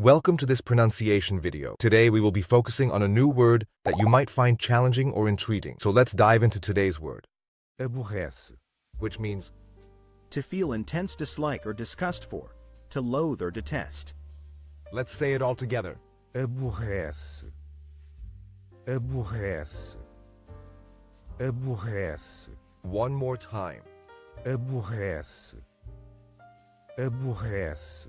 Welcome to this pronunciation video. Today we will be focusing on a new word that you might find challenging or intriguing. So let's dive into today's word, aborrece, which means to feel intense dislike or disgust for, to loathe or detest. let's say it all together. aborrece, aborrece, aborrece, One more time. aborrece, aborrece,